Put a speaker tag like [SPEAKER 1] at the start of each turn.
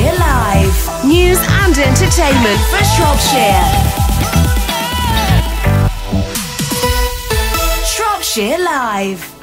[SPEAKER 1] Shropshire Live. News and entertainment for Shropshire. Shropshire Live.